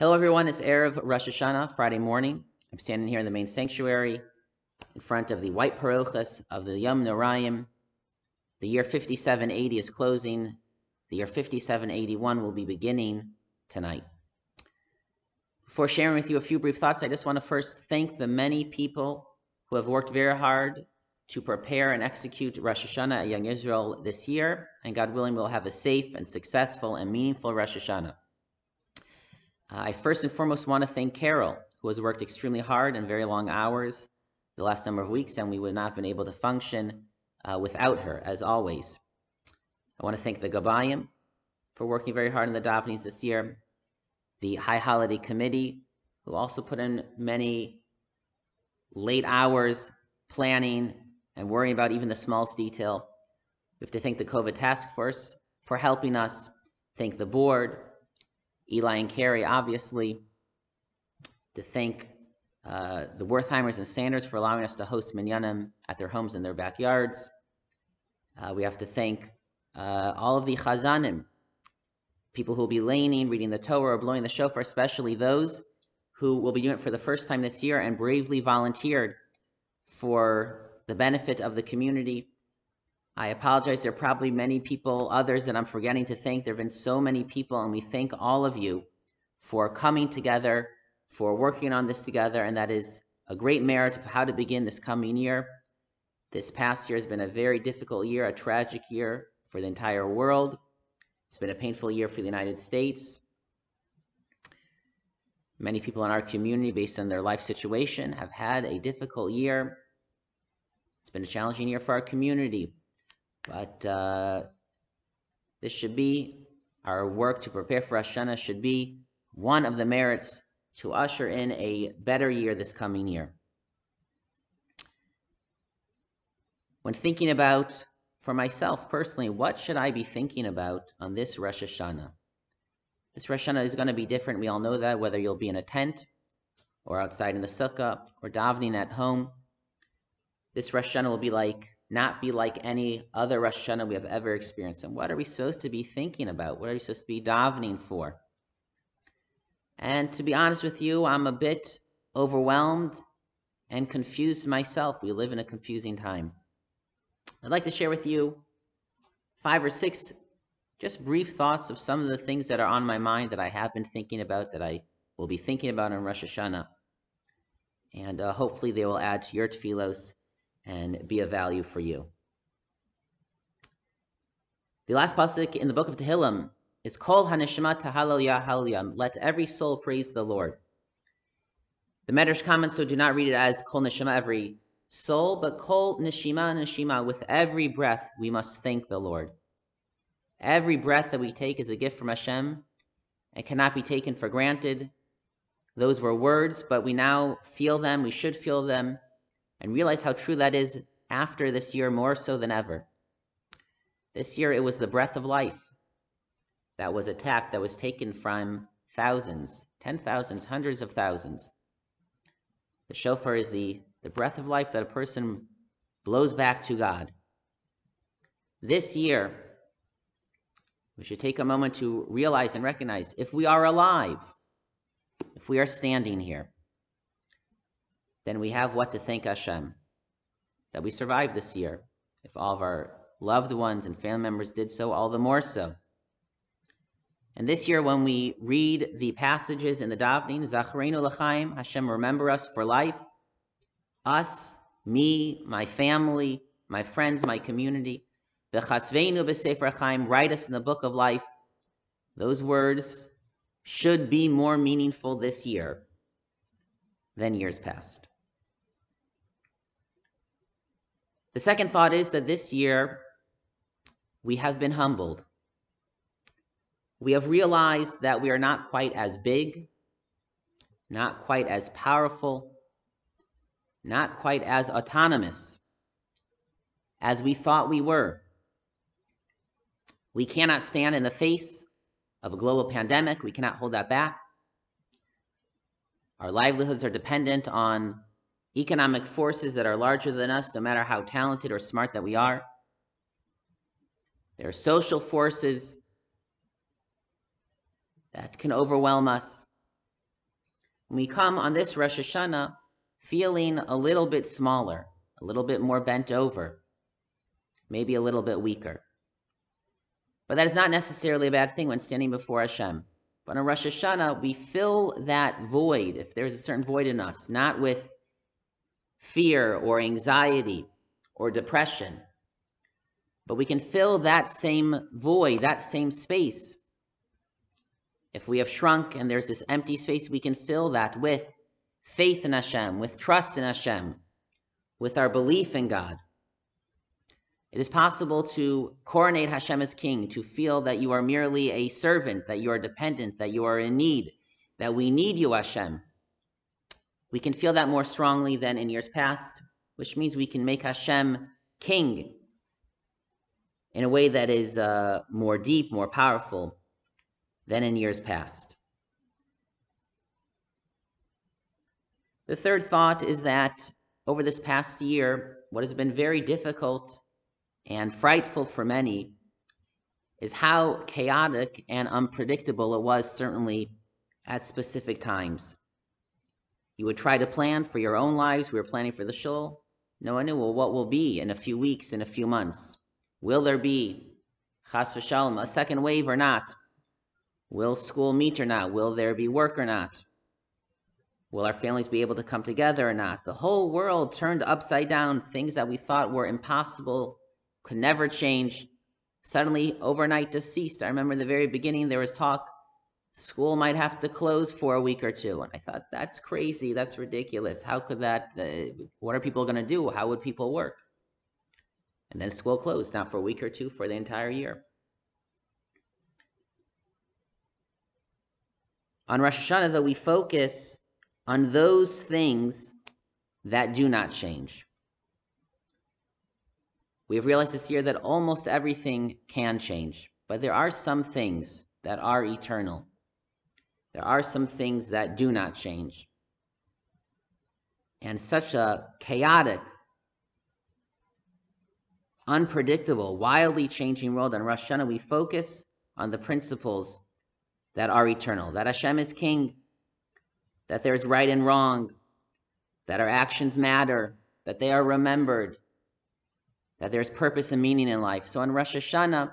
Hello, everyone. It's Erev Rosh Hashanah, Friday morning. I'm standing here in the main sanctuary in front of the white parochas of the Yom Norayim. The year 5780 is closing. The year 5781 will be beginning tonight. Before sharing with you a few brief thoughts, I just want to first thank the many people who have worked very hard to prepare and execute Rosh Hashanah at Young Israel this year. And God willing, we'll have a safe and successful and meaningful Rosh Hashanah. I first and foremost want to thank Carol, who has worked extremely hard and very long hours the last number of weeks, and we would not have been able to function uh, without her, as always. I want to thank the Gabayim for working very hard in the davenings this year, the High Holiday Committee, who also put in many late hours planning and worrying about even the smallest detail. We have to thank the COVID task force for helping us, thank the board, Eli and Carrie, obviously, to thank uh, the Wertheimers and Sanders for allowing us to host Minyanim at their homes in their backyards. Uh, we have to thank uh, all of the Chazanim, people who will be leining, reading the Torah, or blowing the shofar, especially those who will be doing it for the first time this year and bravely volunteered for the benefit of the community I apologize. There are probably many people, others that I'm forgetting to thank. There have been so many people, and we thank all of you for coming together, for working on this together, and that is a great merit of how to begin this coming year. This past year has been a very difficult year, a tragic year for the entire world. It's been a painful year for the United States. Many people in our community, based on their life situation, have had a difficult year. It's been a challenging year for our community. But uh, this should be our work to prepare for Hashanah should be one of the merits to usher in a better year this coming year. When thinking about, for myself personally, what should I be thinking about on this Rosh Hashanah? This Rosh Hashanah is going to be different. We all know that, whether you'll be in a tent or outside in the sukkah or davening at home. This Rosh Hashanah will be like not be like any other Rosh Hashanah we have ever experienced. And what are we supposed to be thinking about? What are we supposed to be davening for? And to be honest with you, I'm a bit overwhelmed and confused myself. We live in a confusing time. I'd like to share with you five or six just brief thoughts of some of the things that are on my mind that I have been thinking about, that I will be thinking about in Rosh Hashanah. And uh, hopefully they will add to your tefillos and be of value for you. The last pasuk in the book of Tehillim is called Haneshama Tahalel Yahalyam. Let every soul praise the Lord. The Medrash comments so do not read it as Kol Neshama, every soul, but Kol Neshima Neshima. With every breath, we must thank the Lord. Every breath that we take is a gift from Hashem and cannot be taken for granted. Those were words, but we now feel them. We should feel them and realize how true that is after this year more so than ever. This year, it was the breath of life that was attacked, that was taken from thousands, ten thousands, hundreds of thousands. The shofar is the, the breath of life that a person blows back to God. This year, we should take a moment to realize and recognize if we are alive, if we are standing here, then we have what to thank Hashem that we survived this year. If all of our loved ones and family members did so, all the more so. And this year, when we read the passages in the davening, Zacharenu l'chaim, Hashem, remember us for life, us, me, my family, my friends, my community. The chasveinu b'sefer chaim, write us in the book of life. Those words should be more meaningful this year than years past. The second thought is that this year we have been humbled. We have realized that we are not quite as big, not quite as powerful, not quite as autonomous as we thought we were. We cannot stand in the face of a global pandemic. We cannot hold that back. Our livelihoods are dependent on economic forces that are larger than us, no matter how talented or smart that we are. There are social forces that can overwhelm us. we come on this Rosh Hashanah feeling a little bit smaller, a little bit more bent over, maybe a little bit weaker. But that is not necessarily a bad thing when standing before Hashem. But on Rosh Hashanah, we fill that void, if there's a certain void in us, not with fear or anxiety or depression, but we can fill that same void, that same space. If we have shrunk and there's this empty space, we can fill that with faith in Hashem, with trust in Hashem, with our belief in God. It is possible to coronate Hashem as king, to feel that you are merely a servant, that you are dependent, that you are in need, that we need you, Hashem. We can feel that more strongly than in years past, which means we can make Hashem king in a way that is uh, more deep, more powerful than in years past. The third thought is that over this past year, what has been very difficult and frightful for many is how chaotic and unpredictable it was, certainly at specific times. You would try to plan for your own lives. We were planning for the shul. No one knew, well, what will be in a few weeks, in a few months? Will there be, chas v'shalom, a second wave or not? Will school meet or not? Will there be work or not? Will our families be able to come together or not? The whole world turned upside down. Things that we thought were impossible could never change, suddenly overnight just ceased. I remember in the very beginning there was talk school might have to close for a week or two. And I thought, that's crazy. That's ridiculous. How could that, uh, what are people going to do? How would people work? And then school closed, not for a week or two, for the entire year. On Rosh Hashanah, though, we focus on those things that do not change. We have realized this year that almost everything can change, but there are some things that are eternal. There are some things that do not change. And such a chaotic, unpredictable, wildly changing world on Rosh Hashanah, we focus on the principles that are eternal, that Hashem is king, that there's right and wrong, that our actions matter, that they are remembered, that there's purpose and meaning in life. So on Rosh Hashanah,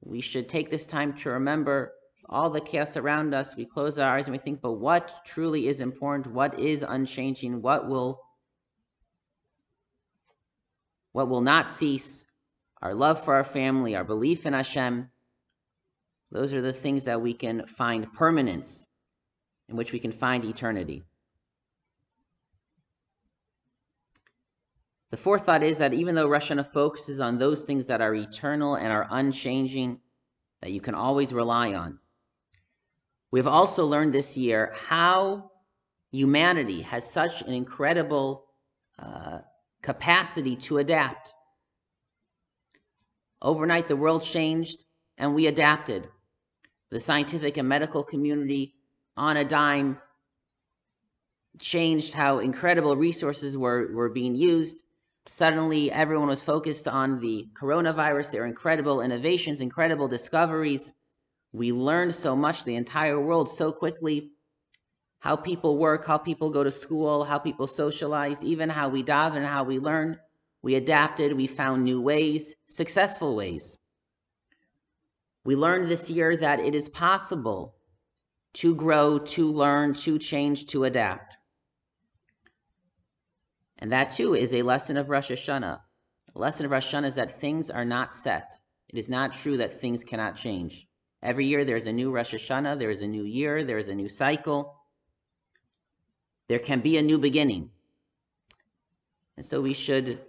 we should take this time to remember all the chaos around us. We close our eyes and we think, but what truly is important? What is unchanging? What will what will not cease? Our love for our family, our belief in Hashem. Those are the things that we can find permanence, in which we can find eternity. The fourth thought is that even though Rosh Hashanah focuses on those things that are eternal and are unchanging, that you can always rely on, we've also learned this year how humanity has such an incredible uh, capacity to adapt. Overnight, the world changed and we adapted. The scientific and medical community, on a dime, changed how incredible resources were, were being used Suddenly, everyone was focused on the coronavirus. Were incredible innovations, incredible discoveries. We learned so much, the entire world, so quickly. How people work, how people go to school, how people socialize, even how we dive and how we learn. We adapted, we found new ways, successful ways. We learned this year that it is possible to grow, to learn, to change, to adapt. And that too is a lesson of Rosh Hashanah. The lesson of Rosh Hashanah is that things are not set. It is not true that things cannot change. Every year there's a new Rosh Hashanah, there is a new year, there is a new cycle. There can be a new beginning. And so we should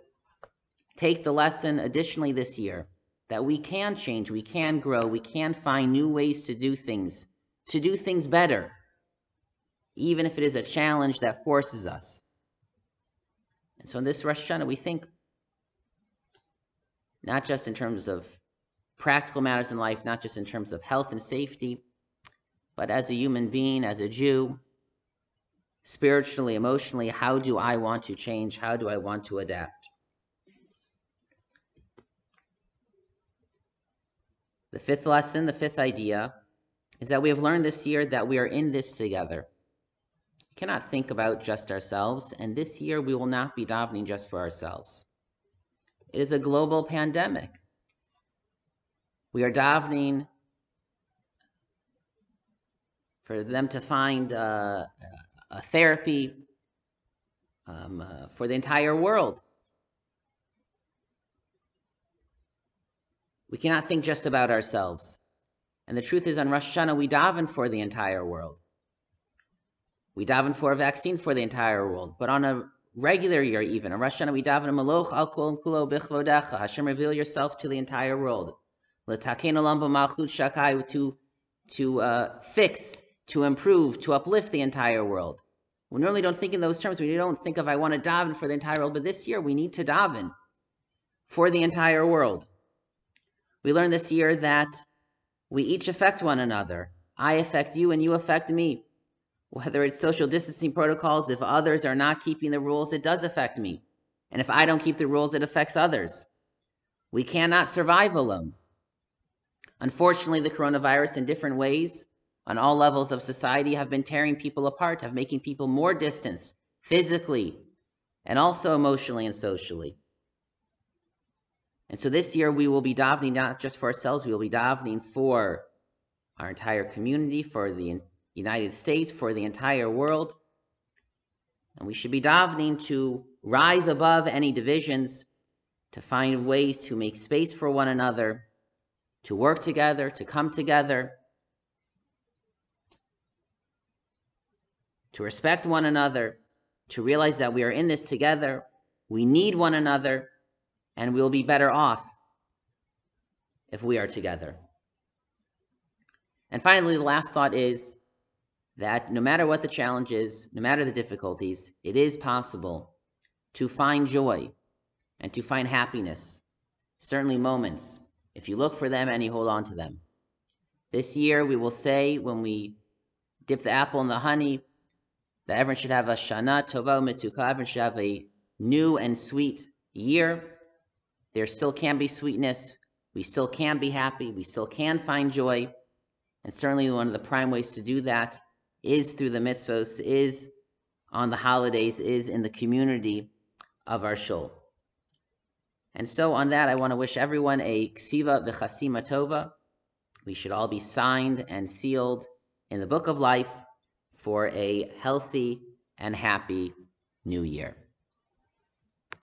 take the lesson additionally this year that we can change, we can grow, we can find new ways to do things, to do things better, even if it is a challenge that forces us. And so in this Rosh Hashanah, we think not just in terms of practical matters in life, not just in terms of health and safety, but as a human being, as a Jew, spiritually, emotionally, how do I want to change? How do I want to adapt? The fifth lesson, the fifth idea, is that we have learned this year that we are in this together. We cannot think about just ourselves, and this year we will not be davening just for ourselves. It is a global pandemic. We are davening for them to find uh, a therapy um, uh, for the entire world. We cannot think just about ourselves. And the truth is, on Rosh Hashanah, we daven for the entire world. We daven for a vaccine for the entire world. But on a regular year, even, on Rosh Hashanah, we daven Maloch al kol kulo bichvodecha. Hashem, reveal yourself to the entire world. To, to uh, fix, to improve, to uplift the entire world. We normally don't think in those terms. We don't think of, I want to daven for the entire world. But this year, we need to daven for the entire world. We learned this year that we each affect one another. I affect you and you affect me. Whether it's social distancing protocols, if others are not keeping the rules, it does affect me. And if I don't keep the rules, it affects others. We cannot survive alone. Unfortunately, the coronavirus, in different ways, on all levels of society, have been tearing people apart, have making people more distant physically and also emotionally and socially. And so this year we will be davening not just for ourselves, we will be davening for our entire community, for the United States, for the entire world. And we should be davening to rise above any divisions, to find ways to make space for one another, to work together, to come together, to respect one another, to realize that we are in this together, we need one another, and we'll be better off if we are together. And finally, the last thought is that no matter what the challenge is, no matter the difficulties, it is possible to find joy and to find happiness, certainly moments, if you look for them and you hold on to them. This year, we will say when we dip the apple in the honey that everyone should have a shana tova mituka, everyone should have a new and sweet year there still can be sweetness. We still can be happy. We still can find joy. And certainly one of the prime ways to do that is through the mitzvos, is on the holidays, is in the community of our shul. And so on that, I want to wish everyone a ksiva v'chasima tova. We should all be signed and sealed in the book of life for a healthy and happy new year.